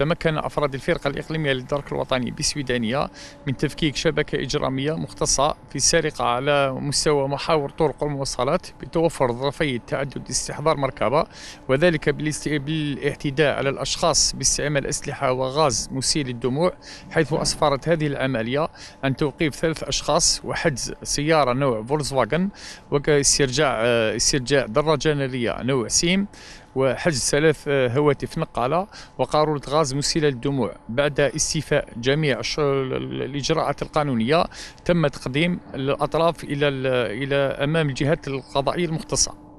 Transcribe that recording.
تمكن أفراد الفرقة الإقليمية للدرك الوطني بالسويدانية من تفكيك شبكة إجرامية مختصة في السرقة على مستوى محاور طرق المواصلات بتوفر ظرفي التعدد استحضار مركبة وذلك بالاعتداء على الأشخاص باستعمال أسلحة وغاز مسيل الدموع حيث أسفرت هذه العملية عن توقيف ثلاث أشخاص وحجز سيارة نوع فولكسواغن واسترجاع استرجاع دراجة نارية نوع سيم وحجز ثلاث هواتف نقالة وقارورة غاز مسيلة للدموع بعد استيفاء جميع الإجراءات القانونية. تم تقديم الأطراف إلى إلى أمام الجهات القضائية المختصة.